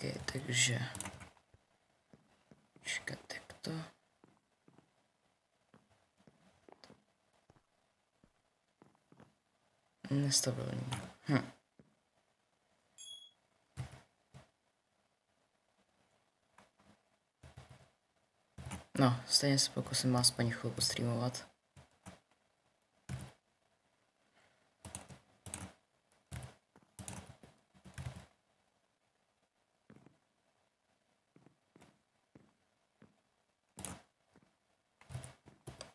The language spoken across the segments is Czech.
Takže... Čekat, jak to... Nestabilní. Hm. No, stejně se pokusím aspoň chvilku streamovat.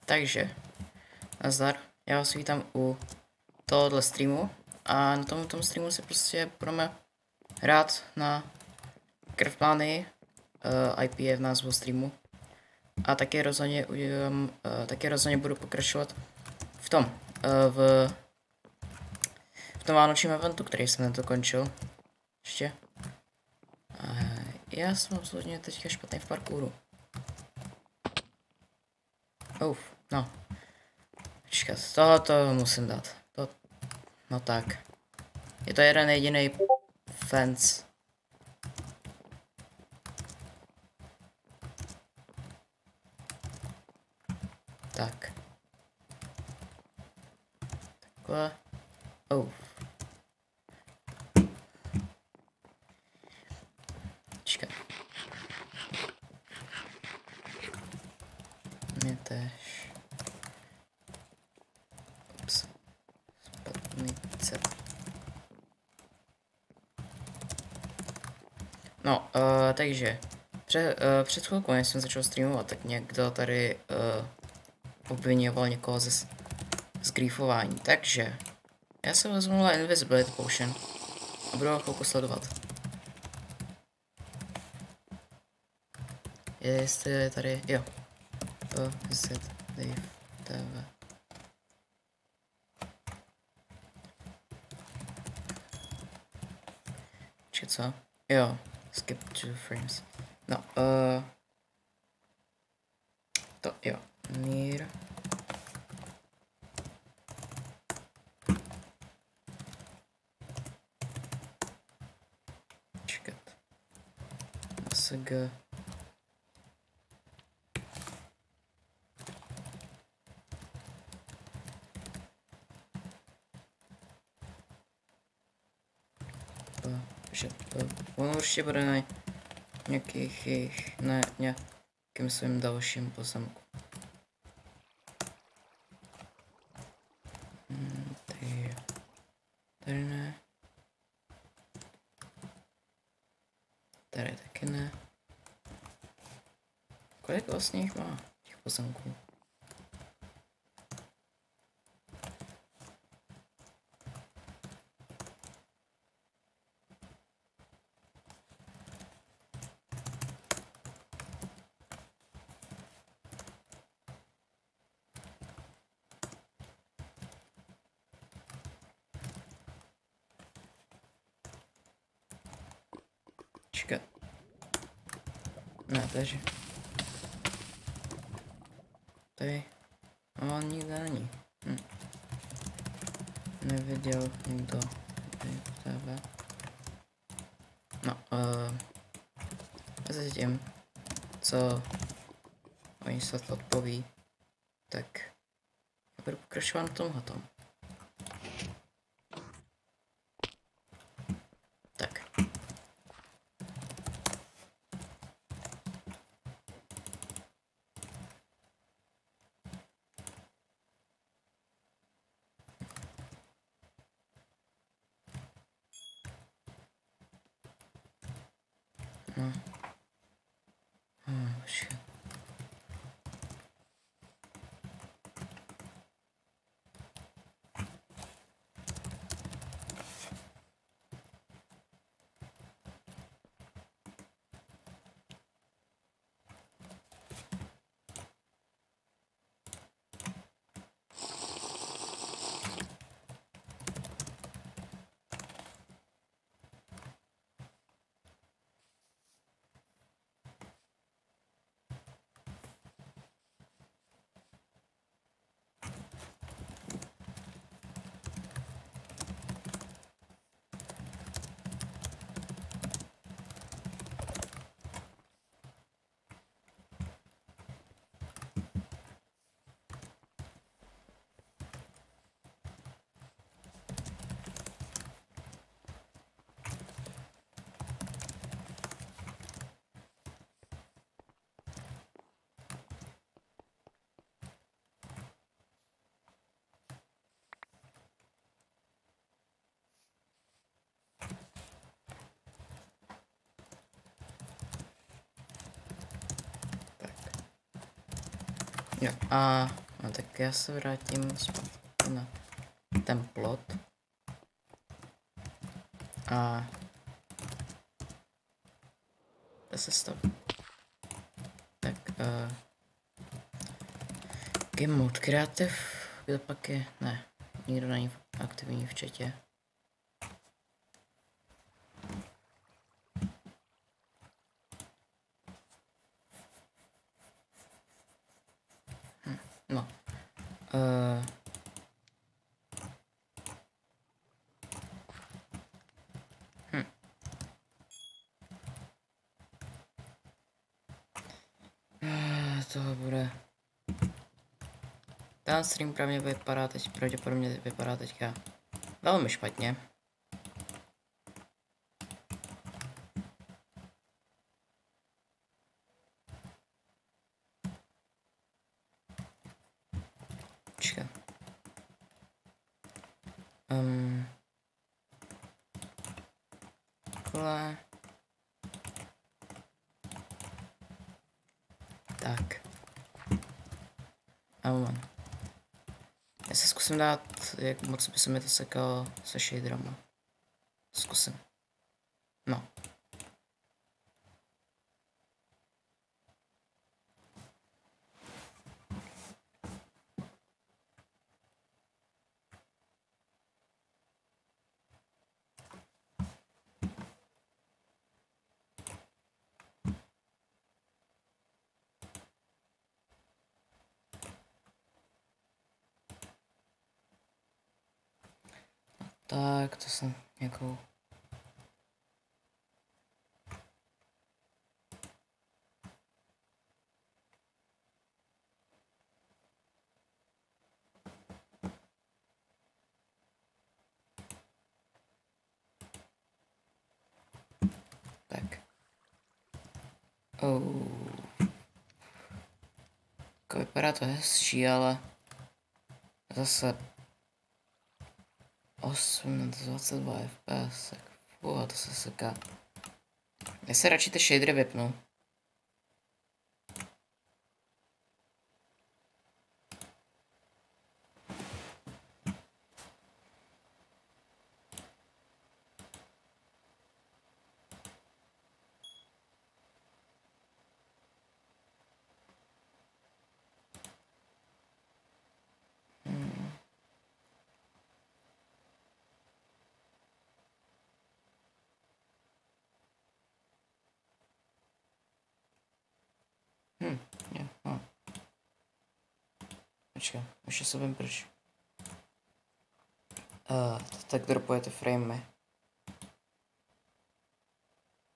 Takže, nazdar, já vás vítám u tohohle streamu a na tomto streamu si prostě budeme hrát na Craftmany, uh, IP je v názvu streamu a taky rozhodně, um, uh, taky rozhodně budu pokračovat v tom, uh, v, v tom vánočním eventu, který jsem nedokončil ještě. Uh, já jsem absolutně teďka špatný v parkouru. Uf. No. Počkat, tohoto musím dát. To, no tak. Je to jeden jediný fence. Tak. Takhle. Oh. Počkat. Mě tež. Ups. Spatnice. No, uh, takže před, uh, chvilkou, než jsem začal streamovat, tak někdo tady uh, obvinoval někoho ze zgrifování. Takže já jsem vezmu Invisibility Potion a budu ho chvilku sledovat. Jestli je tady, jo. To, Z, Dave, TV. Či co? Jo, skip two frames. No, uh, to jo, mír. Čekat. SG. že to, on určitě bude na nějakých jejich, na nějakým svým dalším pozemku. Hmm, tady ne. Tady taky ne. Kolik vlastně jich má, těch pozemků? Čekat. Ne, takže. Tady. No, on nikde není. Hm. Neviděl nikdo. Tady tebe. No, uh, zatím, co oni se to odpoví, tak já budu pokračovat na tomhle tom. Jo, a no, tak já se vrátím zpátky na ten plot. A se stav. Tak, uh, game mode creative, kde pak je, ne, nikdo není aktivní v chatě. No. Uh, toho bude. Ten stream pravděpodobně vypadá teď, pravděpodobně vypadá teďka velmi špatně. Počkej. Um, takhle. Tak. Moment. Já se zkusím dát, jak moc by se mi to sekalo se shaderama. Zkusím. No. Tak, to jsem nějakou... Tak. Oh. Jako vypadá to hezčí, ale zase 8 na 22 fps, tak fuh, to se seká. Já se radši ty shadery vypnu. Hm, jo, no. Počkej, vím proč. Uh, tak dropuje ty framey.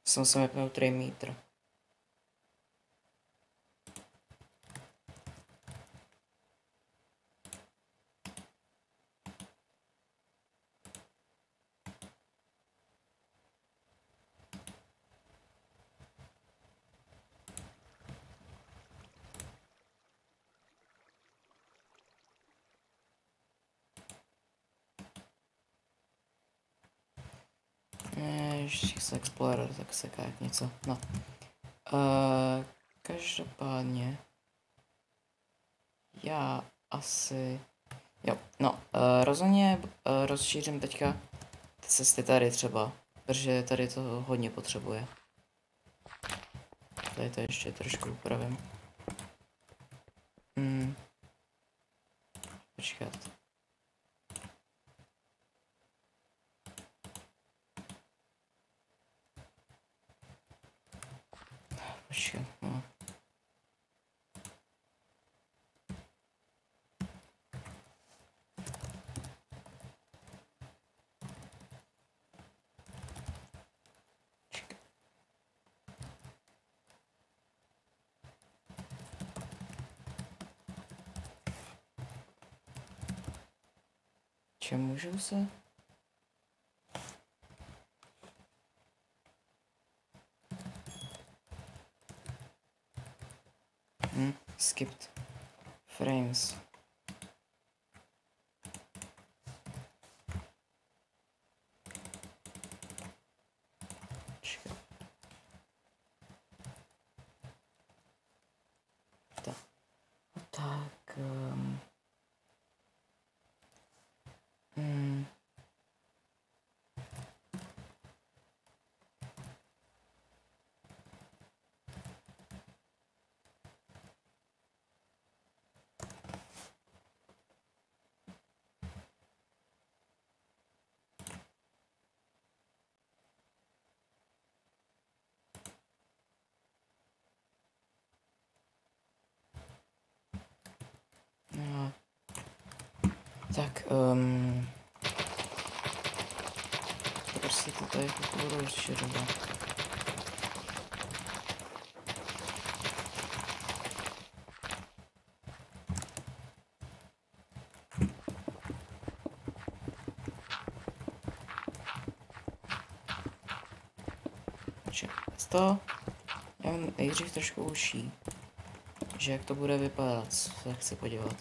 Jsem se vypnul 3 meter. Ještě se Tak se jak něco. No. Uh, každopádně. Já asi... Jo, no, uh, rozhodně uh, rozšířím teďka ty cesty tady třeba, protože tady to hodně potřebuje. Tady to ještě trošku upravím. Hmm. Počkat. Počkej, no. Čem můžu se? Hmm, skipped frames. Tak. Tak. Tak, um, to prostě to tady budu rozšiřovat. Toho já mám nejdřív trošku uší, že jak to bude vypadat, se podívat.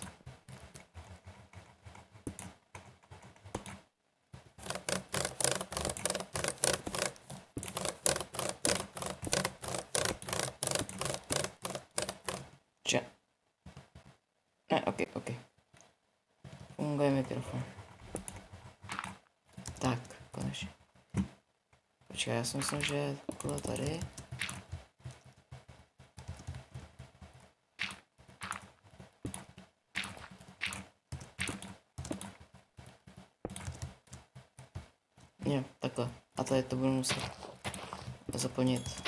Že... Ne, ok, ok. Funguje mikrofon. Tak, konečně. Počkej, já si myslím, že takhle tady. Jo, takhle. A tady to budu muset zaplnit.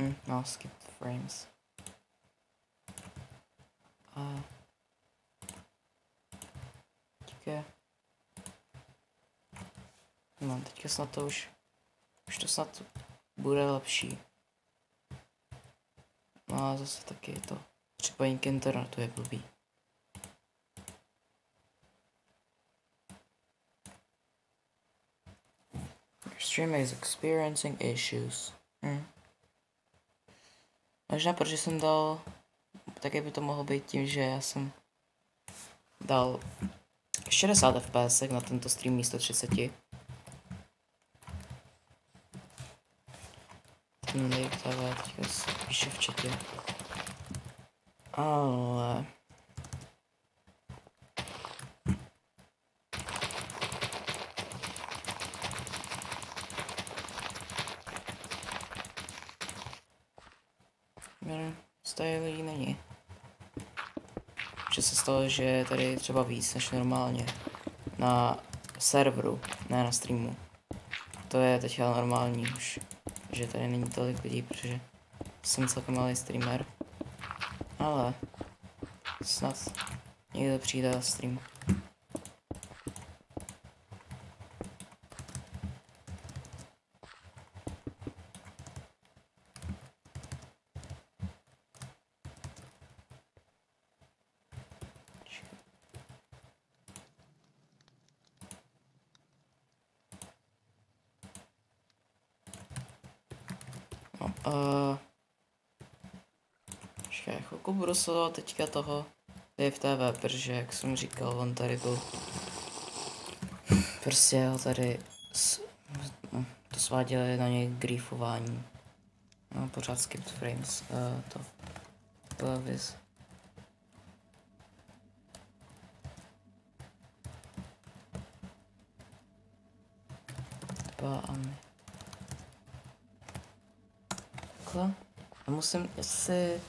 Hm, no, skip the frames. A... Teďka... No, teďka snad to už... Už to snad bude lepší. No a zase taky to připojení k internetu je blbý. Stream is experiencing issues. Hm. Možná protože jsem dal, také by to mohlo být tím, že já jsem dal 60 fps na tento stream místo 30. Ten Dave teďka píše v chatě. Ale... Style lidí není. Že se stalo, že je tady třeba víc než normálně. Na serveru, ne na streamu. To je teďka normální už. Že tady není tolik lidí, protože jsem celkem malý streamer. Ale snad někdo přijde na stream. No, uh, Sledovat teďka toho Dave TV, protože jak jsem říkal, on tady byl prostě ho tady s, to sváděli na něj griefování. No, pořád skipped frames. Uh, to. Pelvis. Pámy. Takhle. A musím si...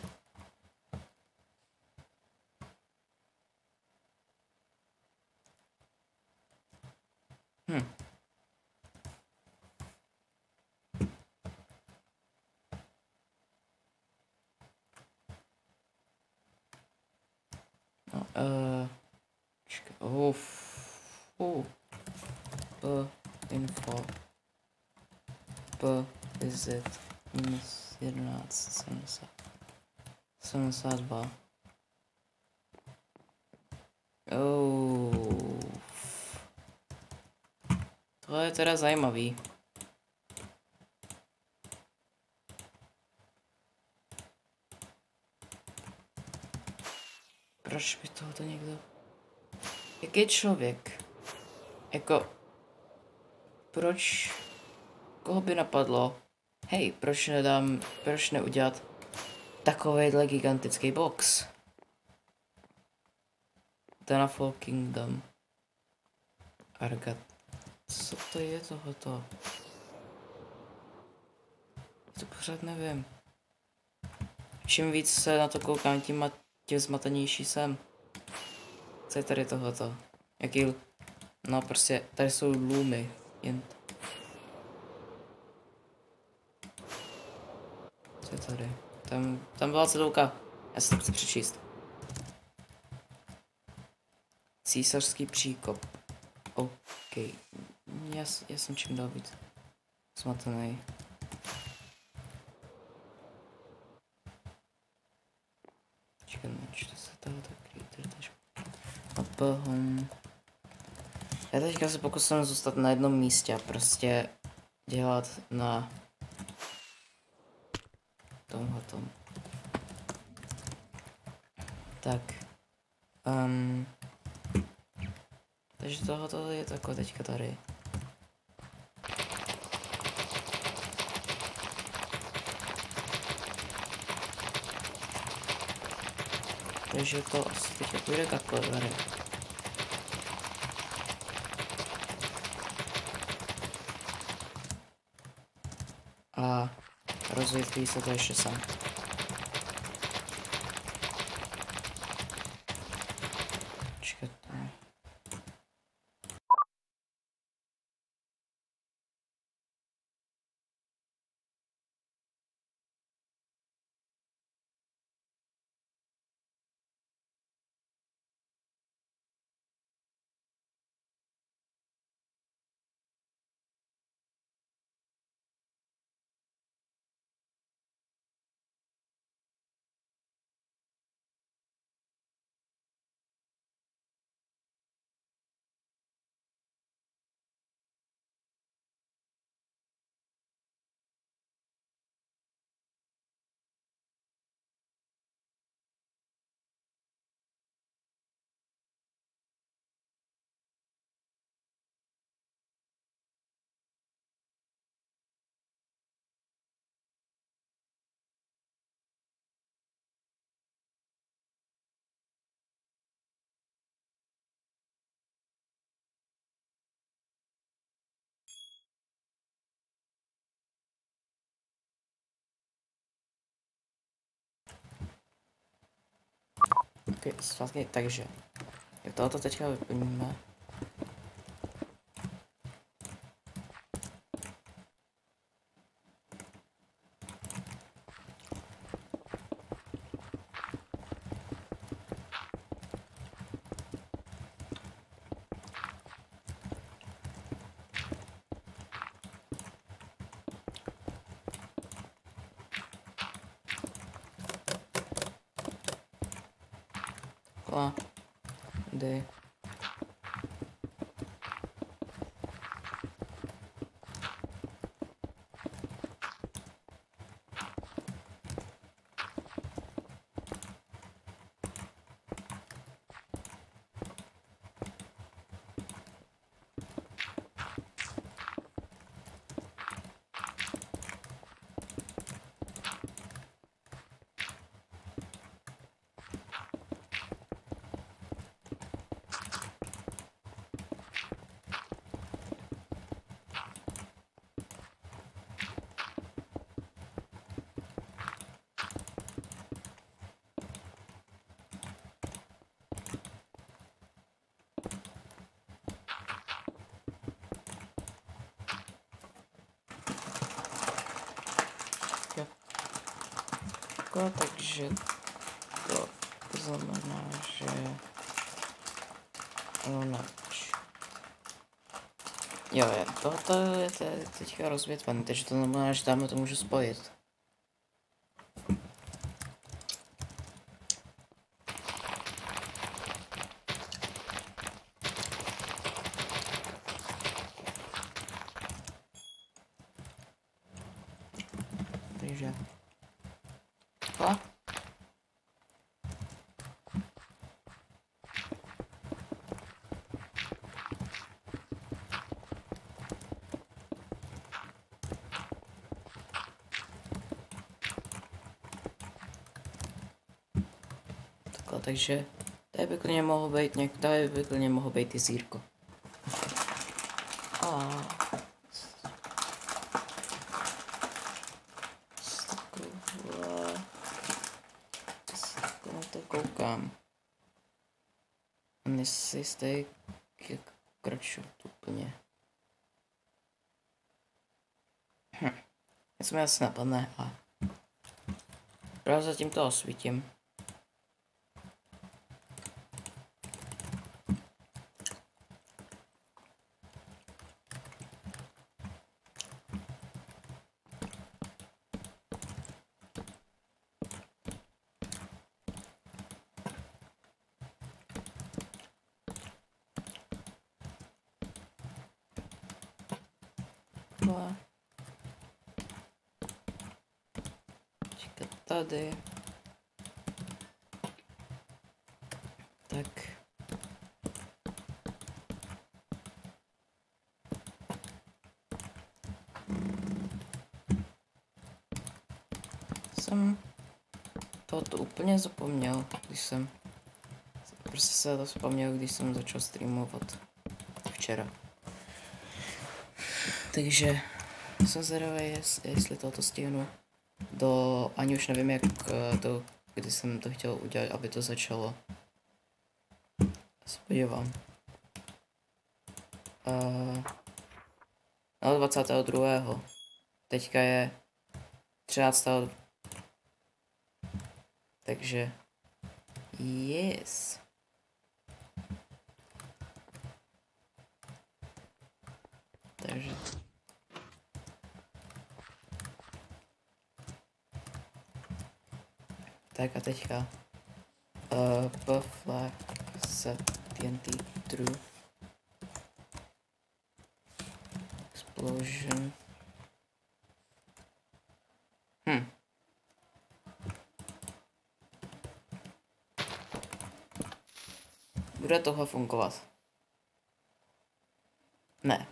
10 minus 11, 70, 72. Oh. To je teda zajímavý. Proč by tohoto někdo... Jaký člověk? Jako... Proč? Koho by napadlo? Hej, proč nedám... Proč neudělat takovýhle gigantický box? Danafall Kingdom. Argat. Co to je tohoto? To pořád nevím. Čím víc se na to koukám, tím, tím zmatenější jsem. Co je tady tohoto? Jaký... No prostě, tady jsou loomy. Jen... Tam, tam byla cedulka. Já si to chci přečíst. Císařský příkop. OK. Já, já jsem čím dal být smatený. Čekaj, nečte no, se tohle tak lítr, Já teďka se pokusím zůstat na jednom místě a prostě dělat na tom. Tak. Um, takže tohoto je takové teďka tady. Takže to asi teďka půjde takhle tady. A rozvětví se to ještě sem. Zpátky, takže, jak tohoto teďka vyplníme, A, D. Jako, takže to znamená, že onač. Jo, je, tohle je teďka rozvětvený, takže to znamená, že tam to můžu spojit. Takže... Takhle. Takhle, takže tady by klidně mohlo být něk, tady by klidně mohlo být i zírko. A koukám. Nejsi jistý, jak pokračovat úplně. Hm. Já jsem asi napadne a právě zatím to osvítím. Takhle. Teďka tady. Tak. Jsem to úplně zapomněl, když jsem prostě se to vzpomněl, když jsem začal streamovat včera. Takže jsem zvědavý, jestli toto stihnu do, ani už nevím jak eh, to, kdy jsem to chtěl udělat, aby to začalo. Se podívám. Uh, no 22. Teďka je 13. Takže yes. Takže Tak a teďka uh, p flag set TNT true. Explosion. Hm. Bude tohle fungovat ne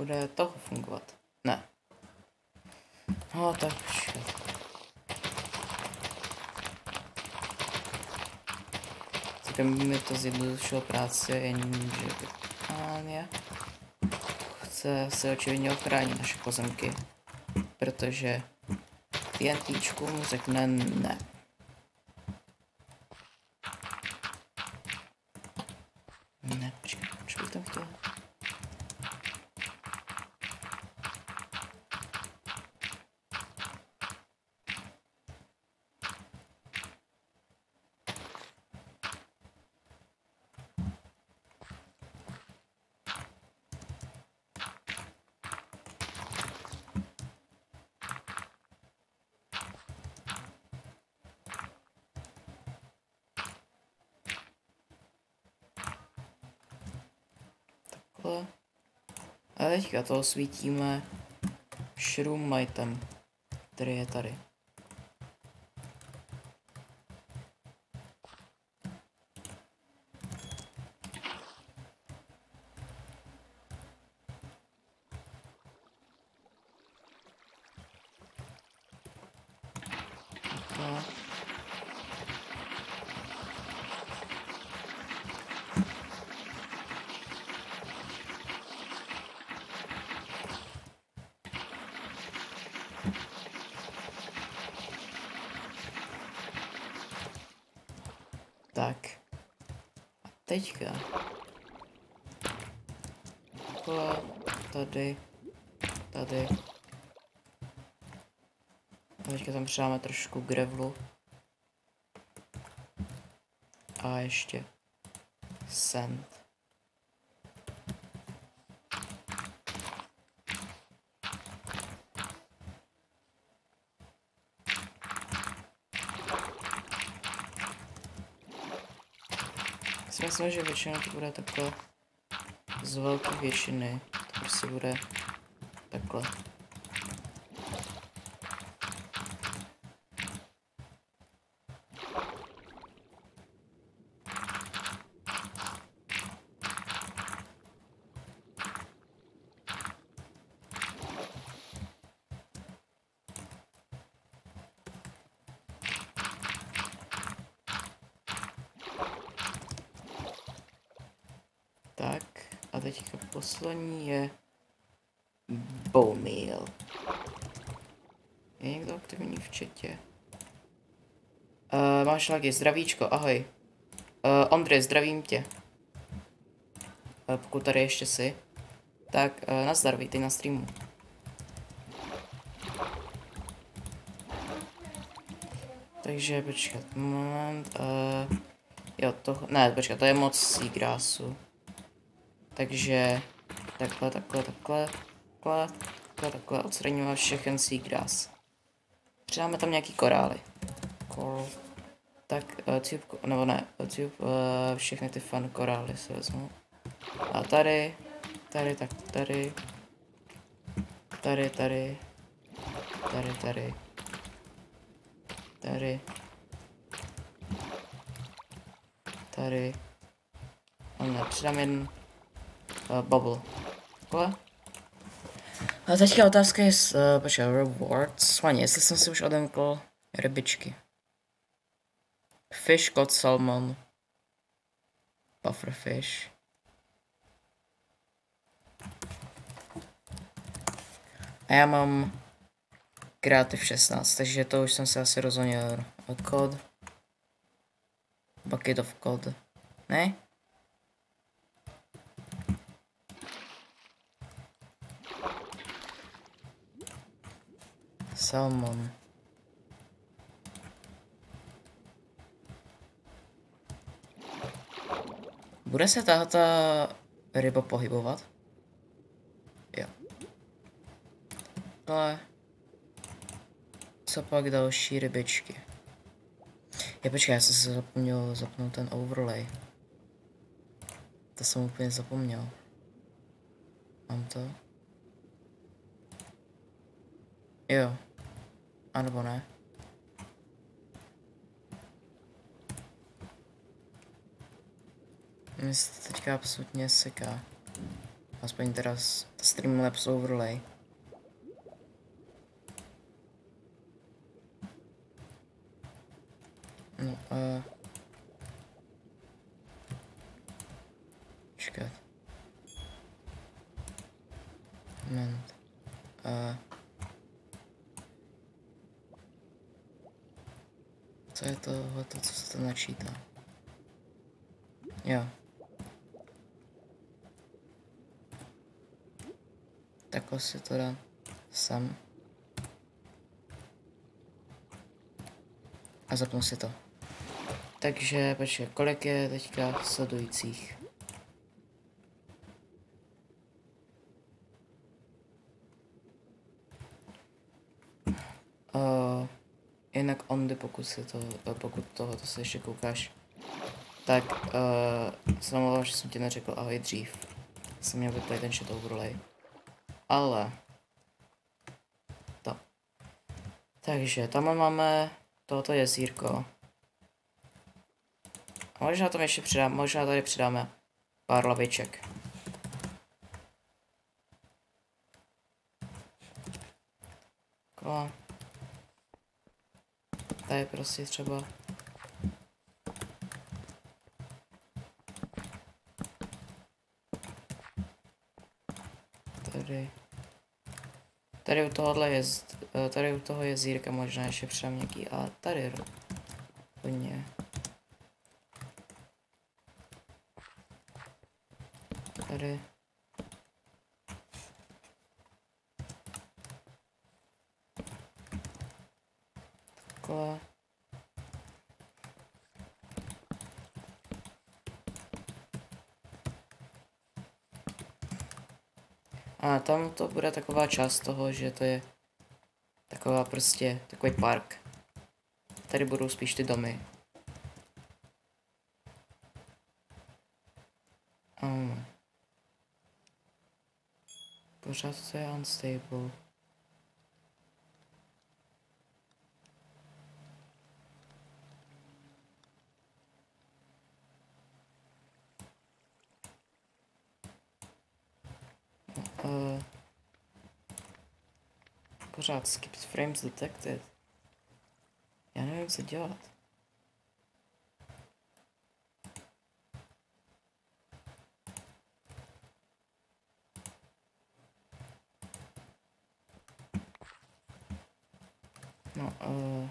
Bude to fungovat? Ne. No tak Tak mi to zjednodušilo práci, jenže Británie chce se očividně ochránit naše pozemky, protože TNTčku mu řekne ne. Ne, počkej, počkej, tam chtěl. Takhle. A teďka to osvítíme Shroom Item, který je tady. Tak. A teďka. Takhle, tady, tady. A teďka tam přidáme trošku grevlu. A ještě sand. si myslím, že většinou to bude takhle z velké většiny. To prostě bude takhle. Tak, a teďka poslední je Bowmeal. Je někdo aktivní v chatě? Uh, máš lagy, zdravíčko, ahoj. Uh, Ondře, zdravím tě. Uh, pokud tady ještě jsi. Tak, uh, nazdar, vítej na streamu. Takže počkat, moment, uh, jo, to, ne, počkat, to je moc seagrassu. Takže takhle, takhle, takhle, takhle, takhle, takhle odstraníme všechen seagrass. Přidáme tam nějaký korály. Coral. Tak uh, cíp, nebo ne, cíp, uh, všechny ty fan korály si vezmu. A tady, tady, tak tady, tady, tady, tady, tady, tady, tady, a ne, přidám jen uh, bubble. Takhle. A teďka otázka je, uh, počkej, rewards, Vaně, jestli jsem si už odemkl rybičky. Fish cod salmon. Pufferfish. A já mám kreativ 16, takže to už jsem se asi rozhodnil. Cod. Bucket of cod. Ne? Salmon. Bude se tahle ta ryba pohybovat? Jo. Ale... Co pak další rybičky? Je počkej, já jsem se zapomněl zapnout ten overlay. To jsem úplně zapomněl. Mám to? Jo. A nebo ne? Mně se teďka absolutně seká. Aspoň teda Streamlabs overlay. No, uh... Čekat. Moment. Uh... Je to, co se to načítá? Jo. Takhle si to dám sem. A zapnu si to. Takže, počkej, kolik je teďka sledujících? Pokud si to, pokud toho to se ještě koukáš, tak uh, se omlouvám, že jsem ti neřekl ahoj dřív. Jsem měl vyplay ten shit overlay. Ale... To. Takže tam máme tohoto jezírko. A možná tam ještě přidám, možná tady přidáme pár laviček. Takhle. Tady prostě třeba tady Tady u tohohle je, eh, tady u toho jezírka možná ještě přidám nějaký a tady hodně. Tady. Takhle. A tam to bude taková část toho, že to je taková prostě, takový park. Tady budou spíš ty domy. Um. Pořád to je unstable. Pořád skip frames detected. Já nevím, co dělat. No, uh,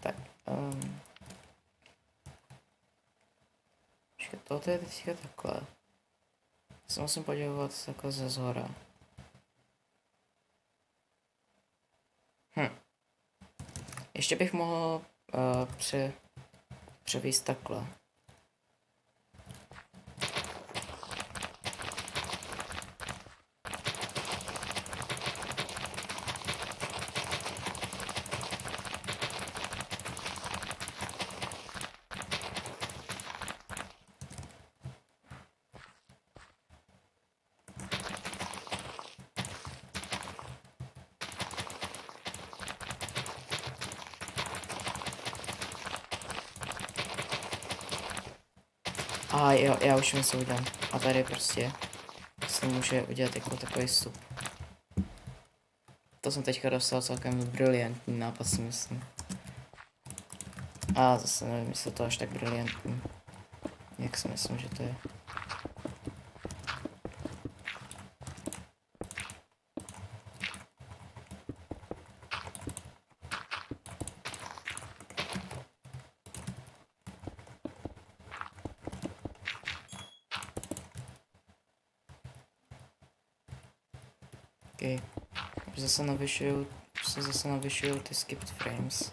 tak, um, toto je teďka takhle se musím podívat takhle ze zhora. Hm. Ještě bych mohl uh, pře, převíst takhle. A vím, co udělám. A tady prostě se může udělat jako takový sup. To jsem teďka dostal celkem briliantní nápad, si myslím. A zase nevím, jestli to až tak briliantní. Jak si myslím, že to je. Okay. Zase navyšuju, se zase navyšuju ty skipped frames.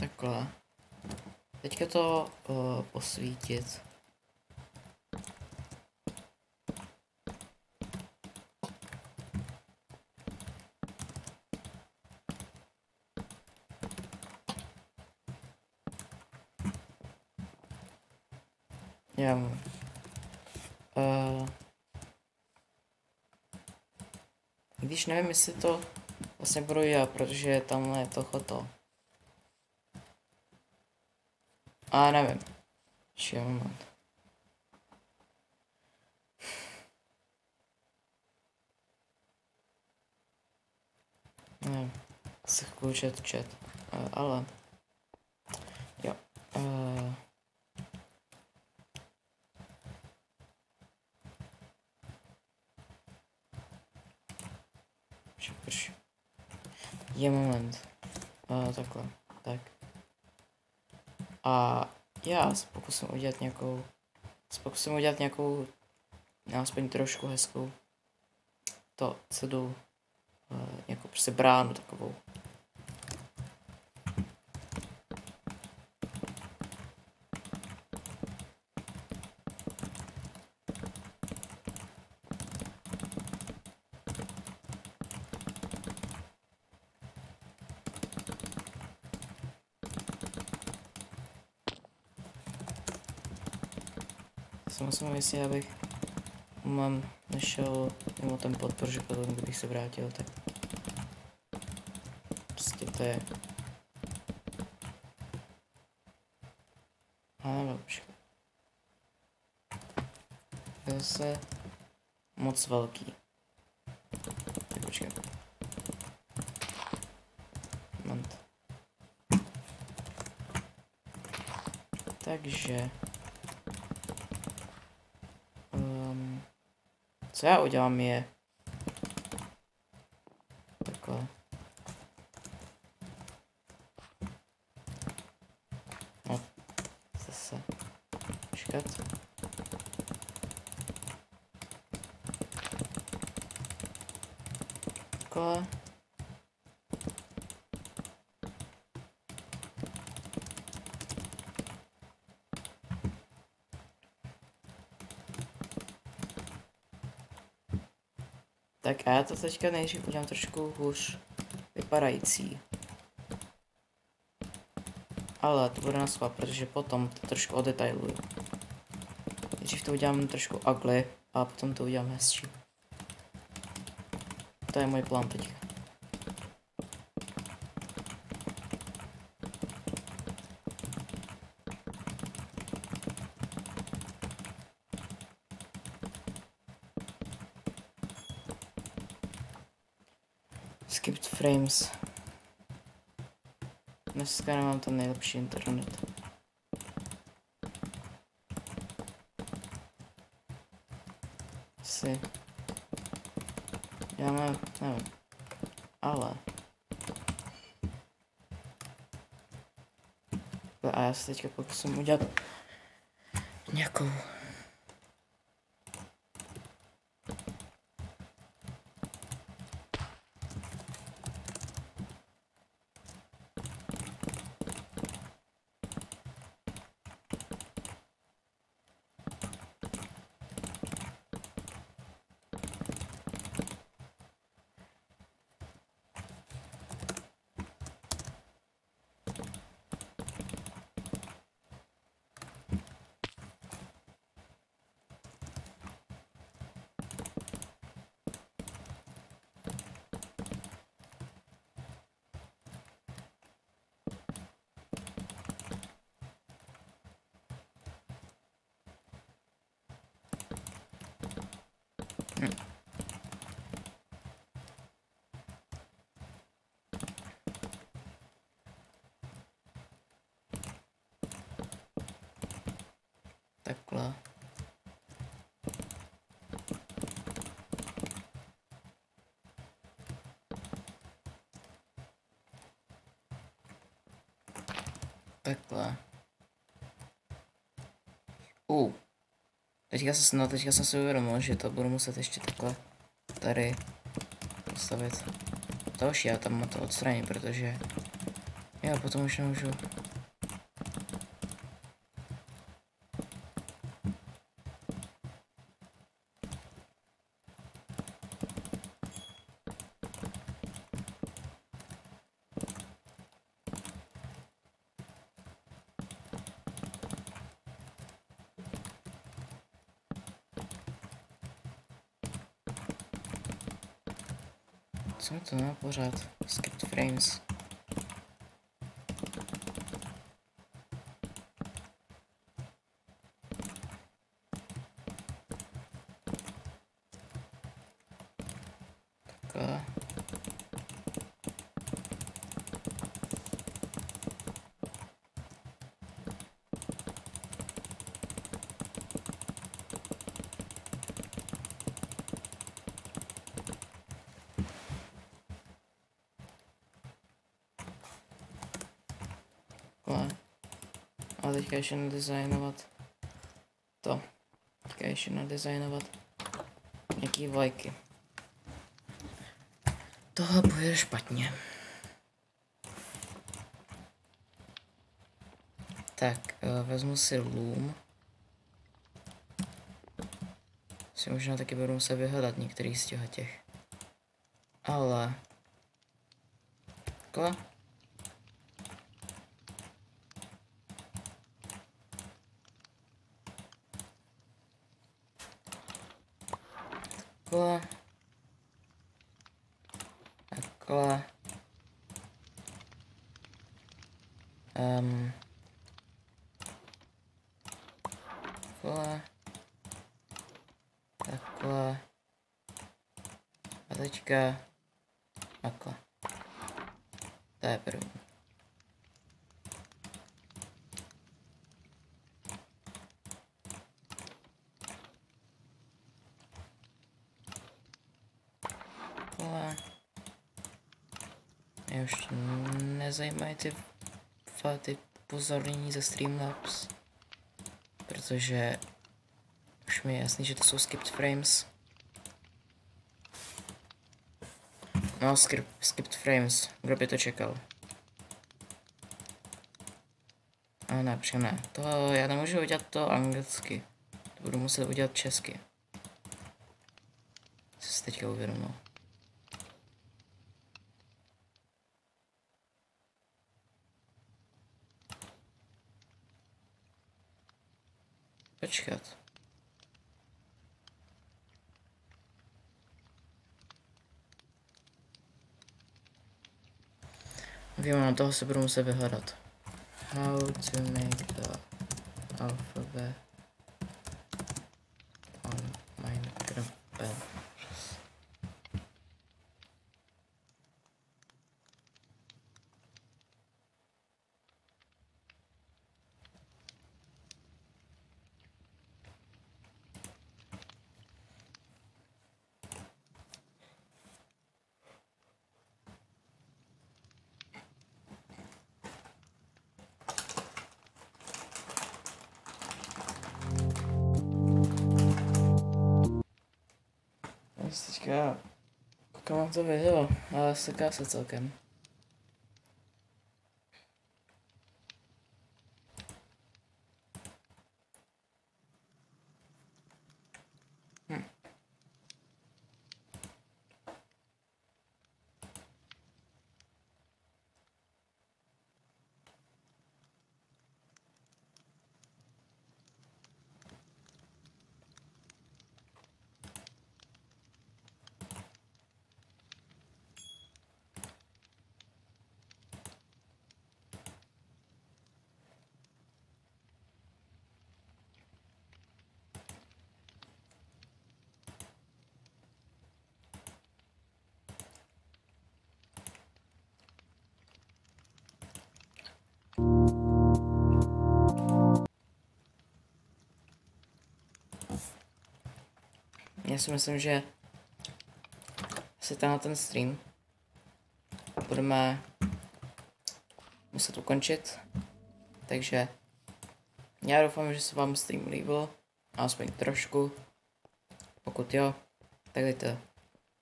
Takhle. Teďka to uh, posvítit. Já uh, Když nevím, jestli to vlastně budu já, protože tamhle je to choto. A nevím. Ještě moment. Nevím. Se chat chat. Uh, ale. Jo. Uh, Je moment. Uh, takhle. A já se pokusím udělat nějakou, se pokusím udělat nějakou, aspoň trošku hezkou, to cedu, uh, nějakou prostě bránu takovou. Se musím jestli abych mám nešel mimo ten pod, protože potom, kdybych se vrátil, tak prostě to je Ano, počkej. To je zase moc velký. Tak počkej. Takže Co já udělám je... Takhle. No, zase. Počkat. Takhle. Tak a já to teďka nejdřív udělám trošku hůř vypadající. Ale to bude na schvál, protože potom to trošku odetailuju. Nejdřív to udělám trošku ugly a potom to udělám hezčí. To je můj plán teďka. Frames. Dneska nemám ten nejlepší internet. Si. Já mám, nevím. Ale. A já se teďka pokusím udělat nějakou Takhle. Takhle. Uh. Teďka, se, no, teďka jsem si uvědomil, že to budu muset ještě takhle tady postavit další já tam to odstranit, protože já potom už nemůžu Co je to na pořád? Skipped frames. Takhle. Takhle. A teďka ještě nadizajnovat to. Teďka ještě nadizajnovat nějaký vlajky. Tohle bude špatně. Tak, eh, vezmu si loom. Si možná taky budu muset vyhledat některý z těch. Ale... Takhle. Takhle. Um. Takhle. Takhle. A teďka takhle. To je první. Takhle. Mě už nezajímají ty, ty pozornění ze Streamlabs. Protože už mi je jasný, že to jsou skipped frames. No, skip, skipped frames. Kdo by to čekal? A ne, počkej, ne. To já nemůžu udělat to anglicky. To budu muset udělat česky. Co si teďka uvědomil? Počkat. Vím, na toho se budu muset vyhledat. How to make the alphabet ale seká se celkem. Hm. Já si myslím, že si tenhle ten stream budeme muset ukončit. Takže já doufám, že se vám stream líbil, aspoň trošku. Pokud jo, tak dejte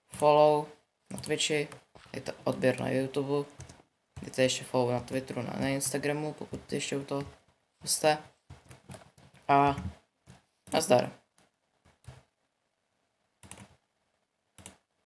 follow na Twitchi, dejte odběr na YouTube, dejte ještě follow na Twitteru, na, na Instagramu, pokud ještě u toho jste. A nazdar.